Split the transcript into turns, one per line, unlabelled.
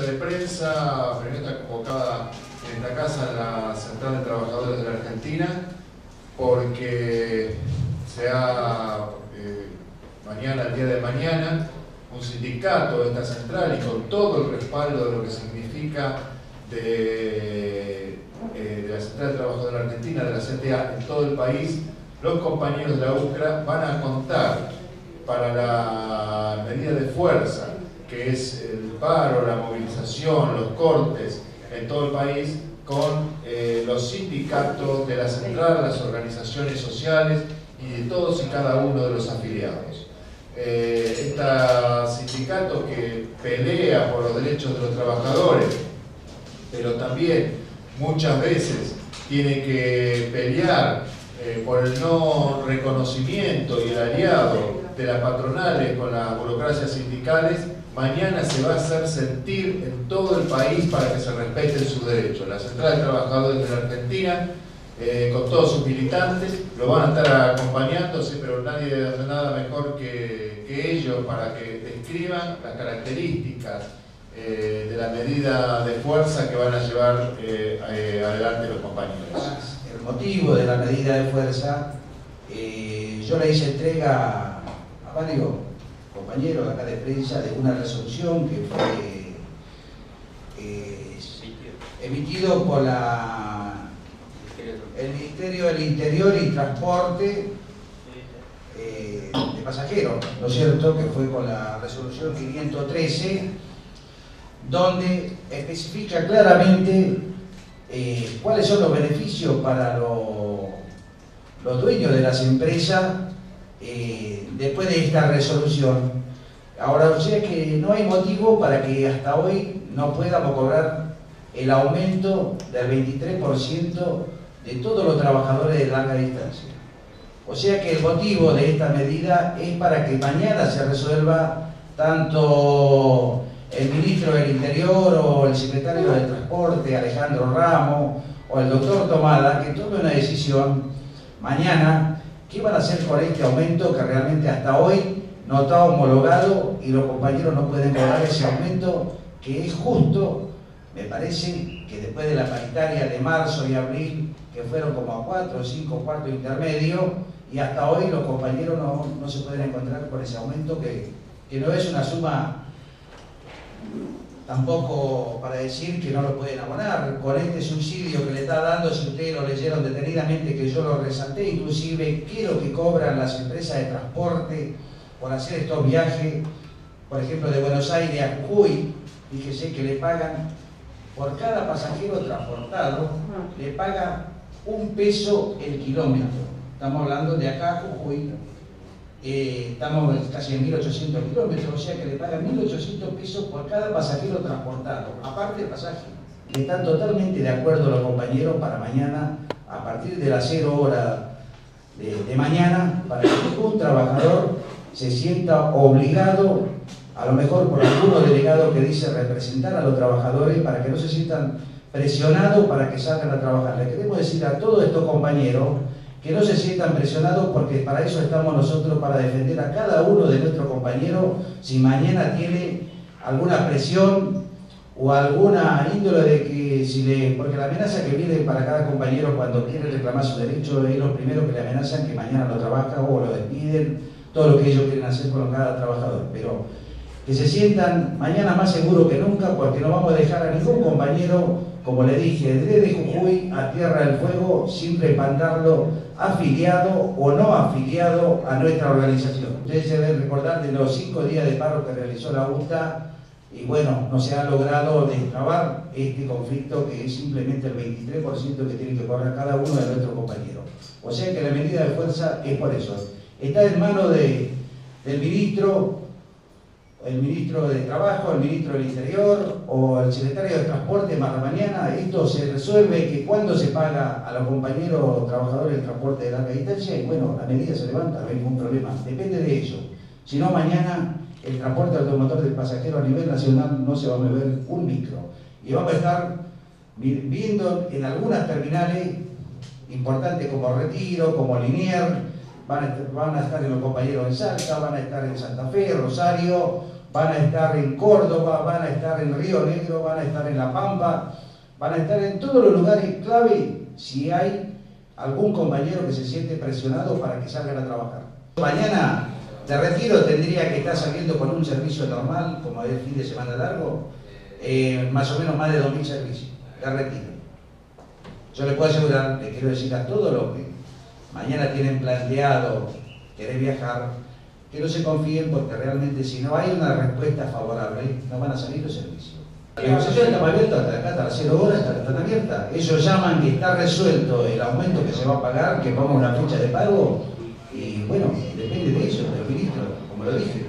de prensa, primero está convocada en esta casa la Central de Trabajadores de la Argentina, porque se ha, eh, mañana, el día de mañana, un sindicato de esta central y con todo el respaldo de lo que significa de, eh, de la Central de Trabajadores de la Argentina, de la CTA en todo el país, los compañeros de la UCRA van a contar para la medida de fuerza, que es el paro, la movilización, los cortes en todo el país, con eh, los sindicatos de la central, las organizaciones sociales y de todos y cada uno de los afiliados. Eh, este sindicato que pelea por los derechos de los trabajadores, pero también muchas veces tiene que pelear eh, por el no reconocimiento y el aliado de las patronales con las burocracias sindicales, mañana se va a hacer sentir en todo el país para que se respeten sus derechos. La Central de Trabajadores de la Argentina, eh, con todos sus militantes, lo van a estar acompañándose, pero nadie hace nada mejor que, que ellos para que describan las características eh, de la medida de fuerza que van a llevar eh, adelante los compañeros.
El motivo de la medida de fuerza, yo le hice entrega a varios compañeros acá de prensa de una resolución que fue eh, emitido por la, el Ministerio del Interior y Transporte eh, de Pasajeros, ¿no es cierto?, que fue con la resolución 513, donde especifica claramente eh, cuáles son los beneficios para los dueños de las empresas después de esta resolución. Ahora, o sea que no hay motivo para que hasta hoy no podamos cobrar el aumento del 23% de todos los trabajadores de larga distancia. O sea que el motivo de esta medida es para que mañana se resuelva tanto el ministro del Interior o el secretario de Transporte, Alejandro Ramos, o el doctor Tomada, que tome una decisión mañana ¿Qué van a hacer con este aumento que realmente hasta hoy no está homologado y los compañeros no pueden cobrar ese aumento que es justo? Me parece que después de la paritaria de marzo y abril, que fueron como a cuatro o cinco cuartos intermedios, y hasta hoy los compañeros no, se pueden encontrar con ese aumento que, que no es una suma tampoco para decir que no lo pueden abonar. Con este subsidio que le está dando, si ustedes lo leyeron detenidamente, que yo lo resalté, inclusive, qué es lo que cobran las empresas de transporte por hacer estos viajes, por ejemplo, de Buenos Aires a Jujuy, fíjese que le pagan, por cada pasajero transportado, le paga un peso el kilómetro. Estamos hablando de acá a Jujuy, eh, estamos casi en 1.800 kilómetros, o sea que le pagan 1.800 pesos por cada pasajero transportado, aparte del pasaje. Están totalmente de acuerdo los compañeros para mañana, a partir de las 0 horas de, mañana, para que ningún trabajador se sienta obligado, a lo mejor por algunos delegados que dice representar a los trabajadores, para que no se sientan presionados para que salgan a trabajar. Le queremos decir a todos estos compañeros que no se sientan presionados porque para eso estamos nosotros, para defender a cada uno de nuestros compañeros si mañana tiene alguna presión o alguna índole de que si le, porque la amenaza que viene para cada compañero cuando quiere reclamar su derecho es los primeros que le amenazan que mañana no trabaja o lo despiden, todo lo que ellos quieren hacer con cada trabajador. Pero que se sientan mañana más seguros que nunca porque no vamos a dejar a ningún compañero como le dije, desde Jujuy a Tierra del Fuego, siempre mandarlo afiliado o no afiliado a nuestra organización. Ustedes se deben recordar de los cinco días de paro que realizó la UTA y bueno, no se ha logrado destrabar este conflicto que es simplemente el 23% que tiene que cobrar cada uno de nuestros compañeros. O sea que la medida de fuerza es por eso. Está en manos de, del ministro el ministro de Trabajo, el ministro del Interior o el secretario de Transporte más la mañana, esto se resuelve que cuando se paga a los compañeros trabajadores del transporte de larga distancia y bueno, la medida se levanta, no hay ningún problema, depende de ello. Si no, mañana el transporte automotor del pasajero a nivel nacional no se va a mover un micro. Y vamos a estar viendo en algunas terminales importantes como Retiro, como Linier, van a, estar en los compañeros en Salta, van a estar en Santa Fe, Rosario, van a estar en Córdoba, van a estar en Río Negro, van a estar en La Pampa, van a estar en todos los lugares clave si hay algún compañero que se siente presionado para que salgan a trabajar. Mañana de retiro tendría que estar saliendo con un servicio normal, como el fin de semana largo, eh, más o menos más de 2.000 servicios de retiro. Yo le puedo asegurar, le quiero decir a todos los que mañana tienen planteado querer viajar, que no se confíen porque realmente si no hay una respuesta favorable, no van a salir los servicios. La negociación está abierta hasta acá, hasta las 0 horas, están abiertas. Ellos llaman que está resuelto el aumento que se va a pagar, que vamos a una fecha de pago, y bueno, depende de eso, del ministro, como lo dije.